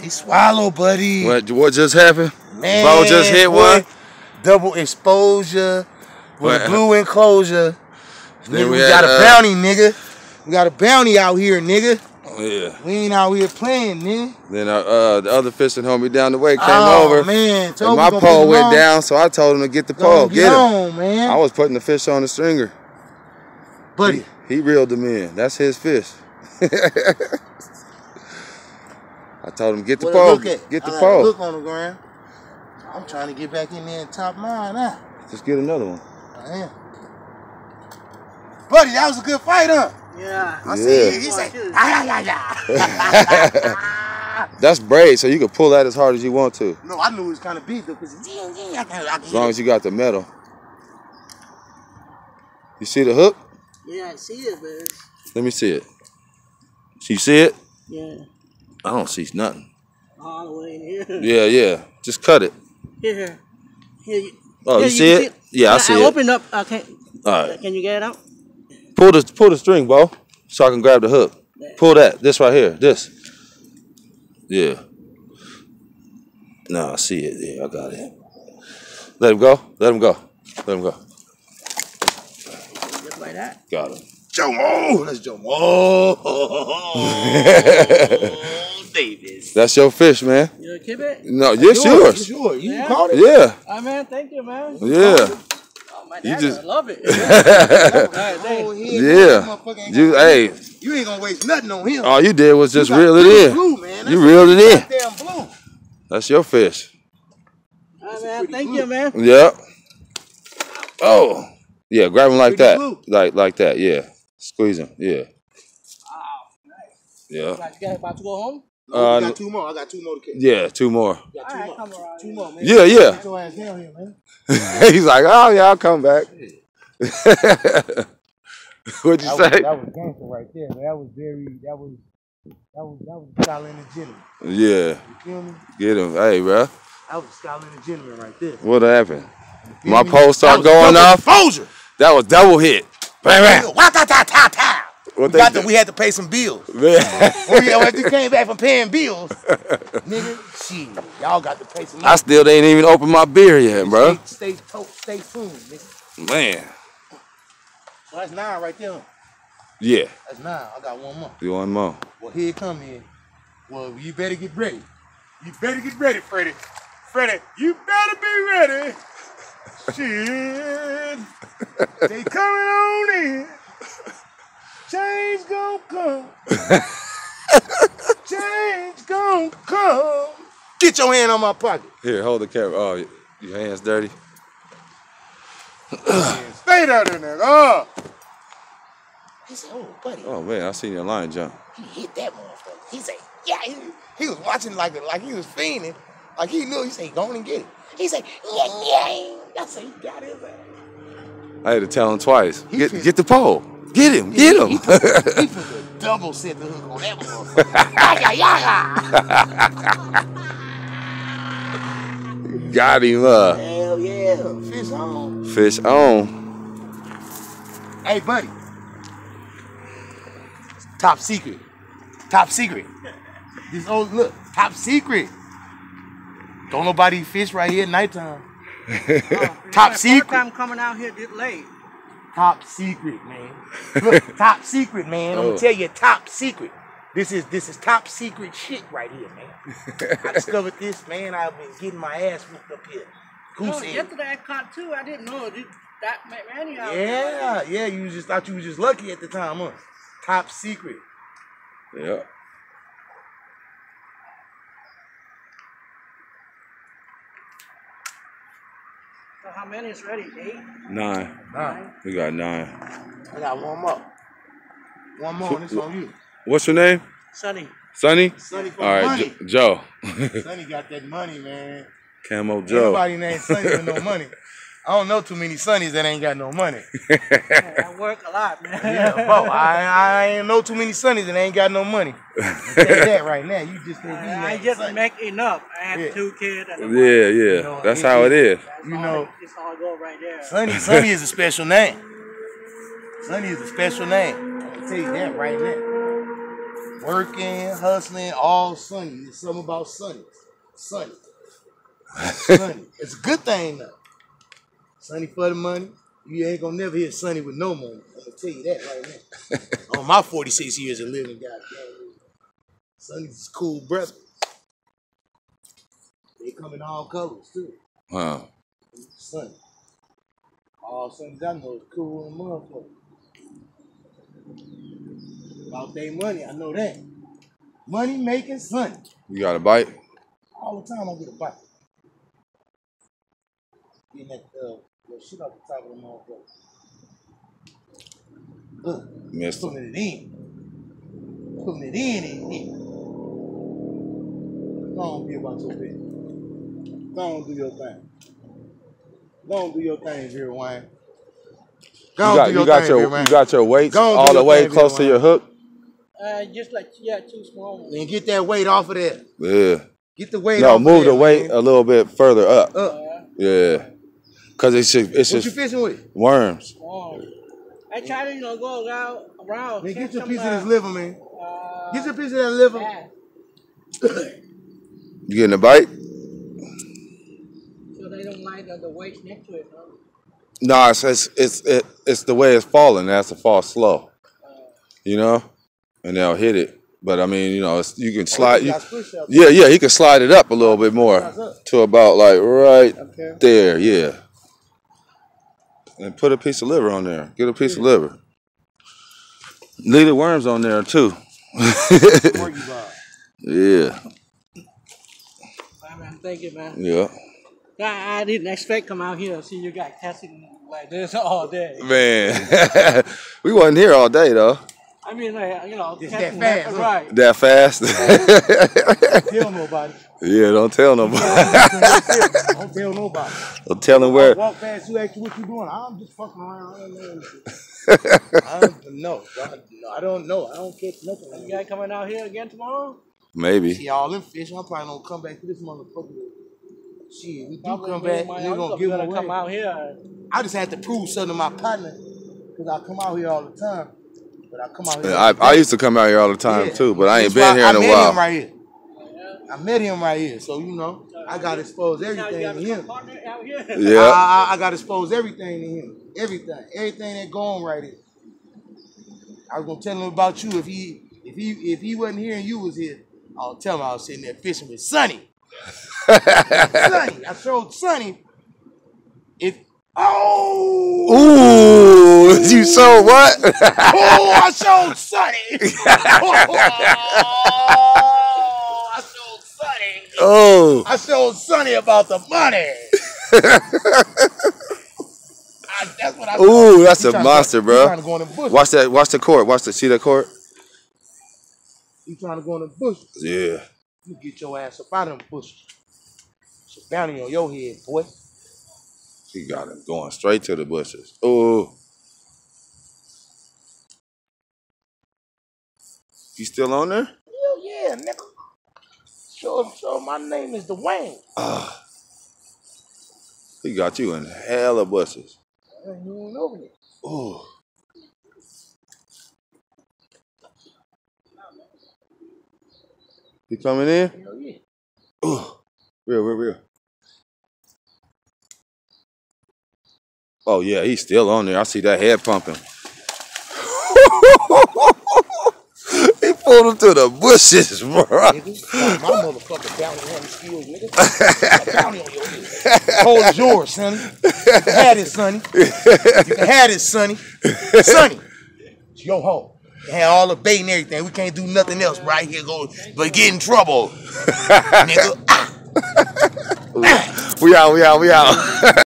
He swallow, buddy. What what just happened? Man, Bo just hit one. Double exposure with What? blue enclosure. Then Nigga, we, we had, got a uh, bounty, nigga. We got a bounty out here, nigga. Oh Yeah. We ain't out here playing, nigga. Then uh, uh, the other fishing homie down the way came oh, over. man. And my pole went on. down, so I told him to get the Gonna pole. Get him. on, man. I was putting the fish on the stringer. Buddy, He reeled him in. That's his fish. I told him get the what pole. at? Get the I got a pole. Look on the ground. I'm trying to get back in there and top mine now. Just get another one. I am. Buddy, that was a good fight, huh? Yeah. I Yeah. see he said, ah, yeah, yeah, yeah. That's braid, so you can pull that as hard as you want to. No, I knew it was kind of big though, because I can, I can As long as you got the metal. You see the hook? Yeah, I see it, man. Let me see it. You see it? Yeah. I don't see nothing. All the way in here. Yeah, yeah. Just cut it. Here. Here. you- Oh, here, you see can it? Yeah, I see I it. I opened up. Uh, can't. All right. can you get it out? Pull the pull the string, Bo, so I can grab the hook. Pull that. This right here. This. Yeah. No, I see it. Yeah, I got it. Let him go. Let him go. Let him go. Just like that. Got him. Jomo. That's Jomo. Davis. That's your fish, man. You keep it? No, it's It's yours. yours. You Yeah. caught it? Yeah. Oh, man, thank you, man. Yeah. Oh, my oh, You just- I love it. Alright, Oh, thank- he ain't Yeah. gonna- motherfucker ain't You hey, You ain't gonna waste nothing on him. all you did was just reel it in. Blue, man. You reeled it in. Damn blue. That's your fish. Alright, man, thank you, man. Yep. Oh. Yeah, grab him like Pretty that. blue. Like like that. Yeah. Squeeze him. Yeah. Wow, nice. Yeah. You guys about to go home? No, Uh, I got two more. I got two more to catch. Yeah, two more. I two Alright, more. come around. Two more, man. Yeah, yeah. Get your ass down here, man. He's like, oh yeah, I'll come back. What'd you That was, say? that was gangster right there, man. That was very, that was, that was, that was a scholar and a gentleman. Yeah, You feel me? get him. Hey, bro, That was a scholar and a gentleman right there. what happened? My feel me? pole start going off. Exposure. That was double hit. Bam, bam. What We, got to, we had to pay some bills. Man. when you when you came back from paying bills, nigga, shit, y'all got to pay some I money. still ain't even opened my beer yet, bro. Stay, stay, stay tuned, nigga. Man. Well, that's nine right there. Yeah. That's nine. I got one more. You want more? Well, here it come in. Well, you better get ready. You better get ready, Freddie. Freddie, you better be ready. Shit. they coming on in. Change gon' come. Change gon' come. Get your hand on my pocket. Here, hold the camera. Oh, your hands dirty. Stay down there, uh. nigga. Oh. He said, oh, buddy, Oh man, I seen your line jump. he hit that motherfucker. He said, yeah, he, he was watching like like he was fiending. Like he knew. He said, go on and get it. He said, yeah, yeah. I said, he got his ass. I had to tell him twice. He Get fit- get the pole. Get him. Get him. he put the double set the hook on that motherfucker. Yaga, yaga. Got him. Uh, Hell yeah. Fish on. fish on. Hey, buddy. Top secret. Top secret. This old look. Top secret. Don't nobody fish right here at nighttime. Top First secret. time coming out here this late. Top secret, man. Look, top secret, man. I'm Oh. gonna tell you top secret. This is this is top secret shit right here, man. I discovered this, man. I've been getting my ass whooped up here. Who No, said? Oh, yesterday I caught two. I didn't know it, that many out Yeah, yeah. You just thought you was just lucky at the time, huh? Top secret. Yeah. How many is ready? Eight? Nine. Nah, We got nine. I got one more. One more, and it's on you. What's your name? Sonny. Sonny? Sonny for All right, money. Jo- Joe. Sonny got that money, man. Camo Joe. Nobody named Sonny with no money. I don't know too many Sonnies that ain't got no money. Yeah, I work a lot, man. Yeah, bro, I, I ain't know too many Sonnies that ain't got no money. I'll tell you that right now. You just think you I just Sonny. make enough. I have Yeah. two kids. And a wife. Yeah, yeah. know, That's it- how it is. That's you all- know- It's all go right there. Sonny, Sonny is a special name. Sonny is a special name. I'm gonna tell you that right now. Working, hustling, all sunny. It's something about sunny. Sunny. sunny. It's a good thing though. Sunny for the money. You ain't gonna never hear Sunny with no money. I'm gonna tell you that right now. On my 46 years of living, goddamn. Sonny's cool brother. They come in all colors too. Huh. Sunny. All Sunny's I know is cool and motherfucker. About their money, I know that. Money making Sunny. You got a bite? All the time I get a bite. Getting that uh, little shit off the top of the motherfucker. Look, Missed putting it in. Putting it in and in. Go on, be about your business. Go on, do your thing. Go on, do your thing, Vera Wayne. Go You got, do you your got thing, your Vera you got your weights Go all the way thing, close to your hook. Uh, just like yeah, too small. Then get that weight off of there. Yeah. Get the weight No, off move of the weight man. a little bit further up. Up. Yeah. Cause it's just it's What you just fishing with? worms. Oh. I try to you know go around around. Man, get your some, piece of uh, this liver, man. Uh, Get your piece of that liver. yeah. You getting a bite? So they don't like the, the weights next to it. Huh? No, it's it's it's it, it's the way it's falling. It has to fall slow. You know, and they'll hit it. But I mean, you know, it's, you can slide. you You, got squish out yeah, yeah, you can slide it up a little bit more to about like right Okay. there. Yeah, and put a piece of liver on there. Get a piece of liver. Leave the worms on there too. Yeah, I mean, I'm man. yeah. I, I didn't expect come out here and see you guys casting like this all day. Man, we wasn't here all day though. I mean, like, you know, It's that fast, huh? right? That fast? don't Tell nobody. yeah, don't tell nobody. Don't tell nobody. don't tell them I where. walk past you, ask you what you doing. I'm just fucking around. I don't know. I don't know. I don't know. I don't catch nothing. You guys coming out here again tomorrow? Maybe. See all them fish. I'm probably gonna come back to this motherfucker. Shit, we do Probably come back. We're gonna give gonna them come away. out here. I just had to prove something to my partner because I come out here all the time. But I come out here. I, I used to come out here all the time Yeah. too, but I ain't That's been why here in I a met while. Him right here. I met him right here, so you know I got to expose Now you everything to him. partner out here. Yeah. I, I, I got to expose everything to him. Everything, everything that go on right here. I was gonna tell him about you if he if he if he wasn't here and you was here. I'll tell him I was sitting there fishing with Sonny. Sonny, I showed Sonny. If oh Ooh, you saw what? oh I showed Sonny. oh, I showed Sonny. oh, I showed Sonny about the money. I, that's what I Ooh, that's a monster, bro. To the watch that. Watch the court. Watch the. See that court? He trying to go in the bush. Yeah. You get your ass up out of them bushes. It's a bounty on your head, boy. He got him going straight to the bushes. Ooh. You still on there? Hell yeah, nigga. Show him, show him my name is Dwayne. Ah. He got you in hella bushes. Uh, You ain't over there. Ooh. He coming in? Hell yeah. Ooh. Real, real, real. Oh yeah, he's still on there. I see that head pumping. pulled him to the bushes, bro. Nigga, my motherfucker bounty hunting skills, nigga. Bounty on your head. Hold yours, sonny. You can have it, sonny. You can have it, sonny. Sonny, it's your can have all the bait and everything. We can't do nothing else right here, go, but get in trouble, nigga. Ah. We out, we out, we out.